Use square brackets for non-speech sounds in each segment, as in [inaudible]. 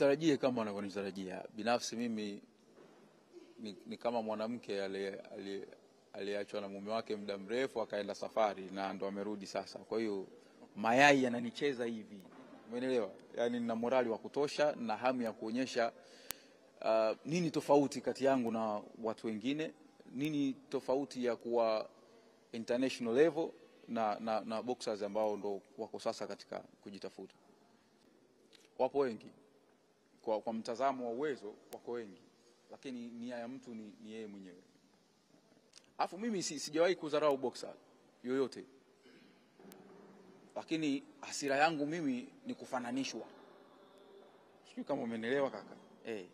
wasitarajie kama wanavyonitarajia. Binafsi mimi ni, ni kama mwanamke aliye- aliye- aliyeachwa na mume wake muda mrefu akaenda safari na ndo amerudi sasa. Kwa hiyo mayai yananicheza hivi, umeelewa? Yani nina morali wa kutosha na hamu ya kuonyesha uh, nini tofauti kati yangu na watu wengine, nini tofauti ya kuwa international level na, na, na boxers ambao ndo wako sasa katika kujitafuta. Wapo wengi kwa, kwa mtazamo wa uwezo, wako wengi, lakini nia ya mtu ni, ni yeye mwenyewe. Alafu mimi si, sijawahi kudharau boksa yoyote, lakini hasira yangu mimi ni kufananishwa. Sijui kama umenielewa kaka. Eh,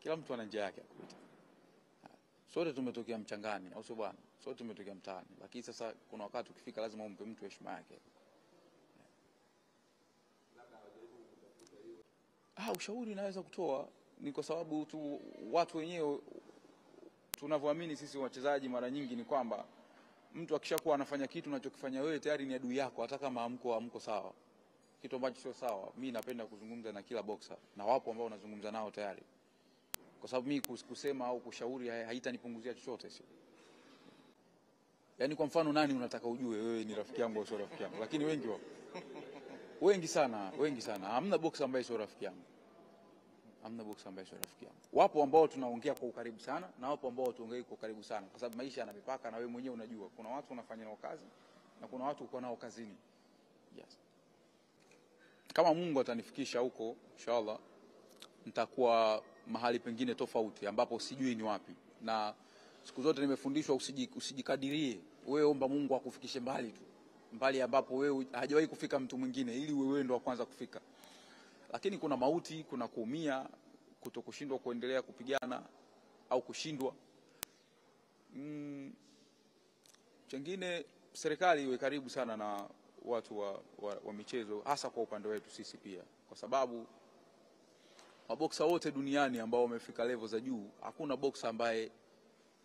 kila mtu ana njia yake ya. Sote tumetokea mchangani, au sio bwana? Sote tumetokea mtaani, lakini sasa kuna wakati ukifika lazima umpe mtu heshima yake. Ah, ushauri naweza kutoa ni kwa sababu tu watu wenyewe tunavyoamini sisi wachezaji mara nyingi ni kwamba mtu akishakuwa anafanya kitu unachokifanya wewe tayari ni adui yako, hata kama amko amko sawa, kitu ambacho sio sawa. Mi napenda kuzungumza na kila boxer na wapo ambao nazungumza nao tayari, kwa sababu mi kusema au kushauri haitanipunguzia chochote, sio yaani. Kwa mfano, nani unataka ujue wewe ni rafiki yangu au sio rafiki yangu? Lakini wengi wapo, wengi sana, wengi sana, hamna boxer ambaye sio rafiki yangu hamna boxer ambaye sio rafiki yangu. Wapo ambao tunaongea kwa ukaribu sana na wapo ambao tuongei kwa ukaribu sana, kwa sababu maisha yana mipaka, na wewe mwenyewe unajua, kuna watu unafanya nao kazi na kuna watu uko nao kazini. Yes. Kama Mungu atanifikisha huko, inshallah nitakuwa mahali pengine tofauti ambapo sijui ni wapi, na siku zote nimefundishwa usiji, usijikadirie wewe, omba Mungu akufikishe mbali tu, mbali ambapo wewe hajawahi kufika mtu mwingine, ili wewe ndo wa kwanza kufika lakini kuna mauti, kuna kuumia, kuto kushindwa kuendelea kupigana au kushindwa. Mm, chengine serikali iwe karibu sana na watu wa, wa, wa michezo, hasa kwa upande wetu sisi pia, kwa sababu maboksa wote duniani ambao wamefika level za juu, hakuna boksa ambaye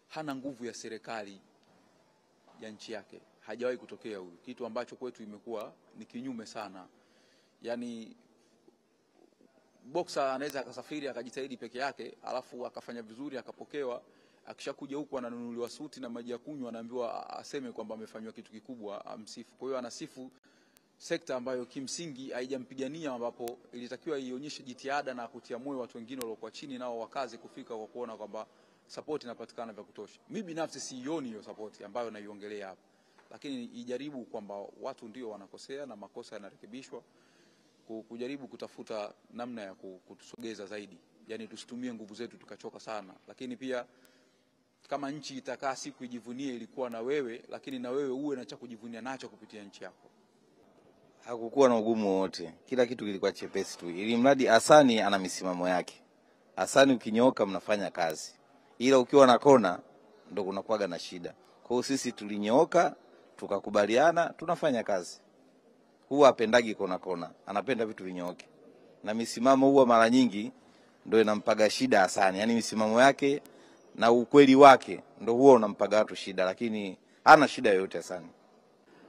hana nguvu ya serikali ya nchi yake. Hajawahi kutokea huyu, kitu ambacho kwetu imekuwa ni kinyume sana, yaani boksa anaweza akasafiri akajitahidi peke yake, alafu akafanya vizuri akapokewa, akishakuja huku ananunuliwa suti na maji ya kunywa, anaambiwa aseme kwamba amefanywa kitu kikubwa, amsifu. Kwa hiyo anasifu sekta ambayo kimsingi haijampigania, ambapo ilitakiwa ionyeshe jitihada na kutia moyo watu wengine waliokuwa chini nao wakazi kufika kwa kuona kwamba support inapatikana vya kutosha. Mimi binafsi siioni hiyo support ambayo naiongelea hapa, lakini ijaribu kwamba watu ndio wanakosea na makosa yanarekebishwa kujaribu kutafuta namna ya kutusogeza zaidi, yani tusitumie nguvu zetu tukachoka sana, lakini pia kama nchi itakaa siku ijivunie ilikuwa na wewe, lakini na wewe uwe na cha kujivunia nacho kupitia nchi yako. Hakukuwa na ugumu wowote, kila kitu kilikuwa chepesi tu, ili mradi Hasani ana misimamo yake. Hasani ukinyooka, mnafanya kazi, ila ukiwa na kona ndo kunakuwaga na shida. Kwa hiyo sisi tulinyooka, tukakubaliana, tunafanya kazi. Huwa apendagi kona kona, anapenda vitu vinyooke, na misimamo huwa mara nyingi ndo inampaga shida Hasani, Yani misimamo yake na ukweli wake ndo huwa unampaga watu shida, lakini hana shida yoyote Hasani.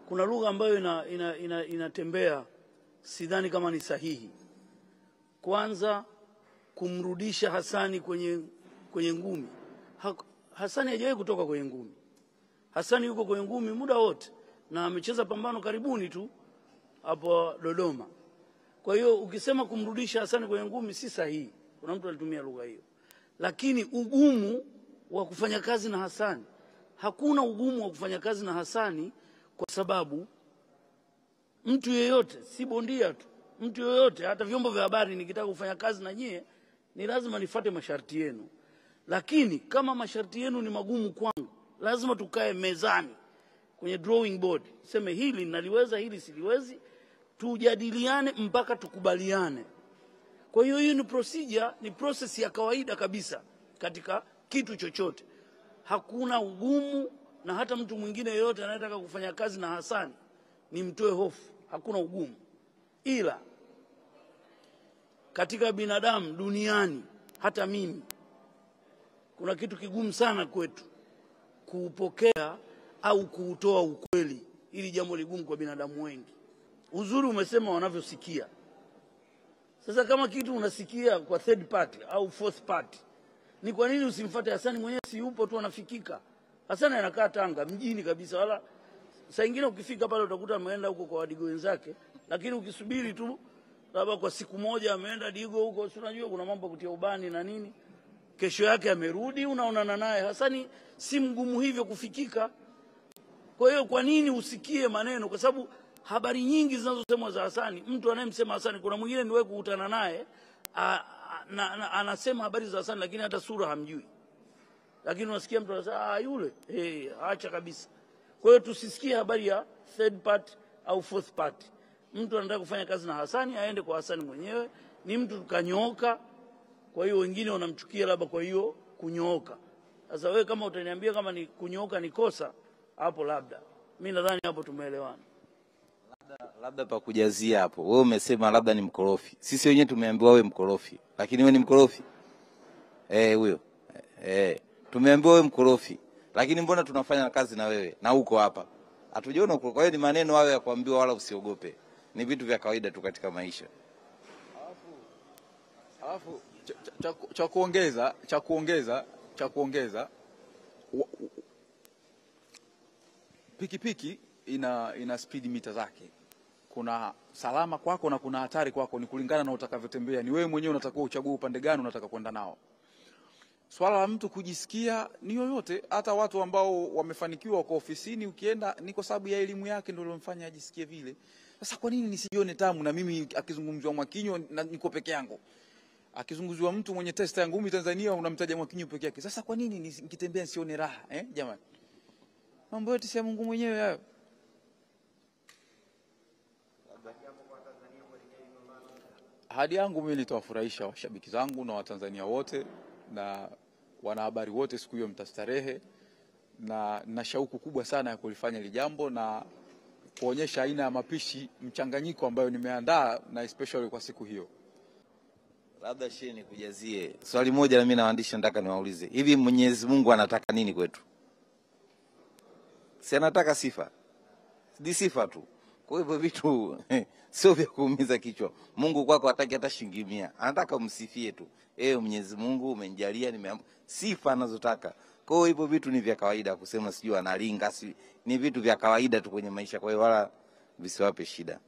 kuna lugha ambayo ina, ina, ina, inatembea sidhani kama ni sahihi. Kwanza kumrudisha Hasani kwenye, kwenye ngumi. Ha, Hasani hajawahi kutoka kwenye ngumi. Hasani yuko kwenye ngumi muda wote na amecheza pambano karibuni tu hapo Dodoma. Kwa hiyo ukisema kumrudisha Hasani kwenye ngumi si sahihi, kuna mtu alitumia lugha hiyo, lakini ugumu wa kufanya kazi na Hasani, hakuna ugumu wa kufanya kazi na Hasani kwa sababu mtu yeyote, si bondia tu, mtu yeyote, hata vyombo vya habari, nikitaka kufanya kazi na nyie ni lazima nifate masharti yenu, lakini kama masharti yenu ni magumu kwangu, lazima tukae mezani kwenye drawing board, seme hili naliweza, hili siliwezi, tujadiliane mpaka tukubaliane. Kwa hiyo hiyo ni procedure, ni process ya kawaida kabisa katika kitu chochote. Hakuna ugumu, na hata mtu mwingine yeyote anayetaka kufanya kazi na Hasani ni mtoe hofu, hakuna ugumu, ila katika binadamu duniani, hata mimi, kuna kitu kigumu sana kwetu kuupokea au kuutoa ukweli. Hili jambo ligumu kwa binadamu wengi. Uzuri umesema wanavyosikia, Sasa kama kitu unasikia kwa third party au fourth party, ni kwa nini usimfuate Hasani mwenyewe? Si yupo tu anafikika. Hasani anakaa Tanga mjini kabisa, wala saa ingine ukifika pale utakuta ameenda huko kwa wadigo wenzake, lakini ukisubiri tu labda kwa siku moja ameenda digo huko, si unajua kuna mambo kutia ubani na nini, kesho yake amerudi, unaonana naye. Hasani si mgumu hivyo kufikika. Kwa hiyo kwa nini usikie maneno? Kwa sababu habari nyingi zinazosemwa za Hasani, mtu anayemsema Hasani, kuna mwingine niwewe kukutana naye anasema habari za Hasani, lakini hata sura hamjui, lakini unasikia mtu anasema ah, yule hey, acha kabisa. Kwa hiyo tusisikie habari ya third party au fourth party. Mtu anataka kufanya kazi na Hasani aende kwa Hasani mwenyewe, ni mtu tukanyooka. Kwa hiyo wengine wanamchukia labda kwa hiyo kunyooka. Sasa wewe kama utaniambia kama ni kunyooka ni kosa, hapo labda mimi nadhani hapo tumeelewana. Labda pa kujazia hapo, wewe umesema labda ni mkorofi. Sisi wenyewe tumeambiwa wewe mkorofi, lakini wewe ni mkorofi eh? Huyo eh, tumeambiwa wewe mkorofi, lakini mbona tunafanya kazi na wewe na uko hapa, hatujaona. Kwa hiyo ni maneno hayo ya kuambiwa, wala usiogope, ni vitu vya kawaida tu katika maisha. Alafu cha, kuongeza cha kuongeza cha kuongeza pikipiki ina ina speed mita zake. Kuna salama kwako na kuna hatari kwako, ni kulingana na utakavyotembea. Ni wewe mwenyewe unatakiwa uchague upande gani unataka kwenda nao. Swala la mtu kujisikia ni yoyote, hata watu ambao wamefanikiwa kwa ofisini, ukienda ni kwa sababu ya elimu yake ndio ilomfanya ajisikie vile. Sasa kwa nini nisijione tamu na mimi akizungumzwa Mwakinyo na niko peke yangu? akizungumziwa mtu mwenye testa ya ngumi Tanzania unamtaja Mwakinyo peke yake. Sasa kwa nini nikitembea nisione raha eh, jamani? Mambo yote si ya Mungu mwenyewe hayo. Ahadi yangu mimi nitawafurahisha washabiki zangu na Watanzania wote na wanahabari wote, siku hiyo mtastarehe, na na shauku kubwa sana ya kulifanya hili jambo na kuonyesha aina ya mapishi mchanganyiko ambayo nimeandaa na especially kwa siku hiyo. Labda shehe, nikujazie swali moja, na mimi na waandishi nataka niwaulize, hivi Mwenyezi Mungu anataka nini kwetu? Si anataka sifa, ni sifa tu. Kwa hivyo vitu [laughs] sio vya kuumiza kichwa. Mungu kwako hataki hata shilingi mia, anataka umsifie tu, ewe Mwenyezi Mungu umenijalia, nimeamka. Sifa anazotaka. Kwa hiyo hivyo vitu ni vya kawaida, kusema sijui analinga, si ni vitu vya kawaida tu kwenye maisha, kwa hiyo wala visiwape shida.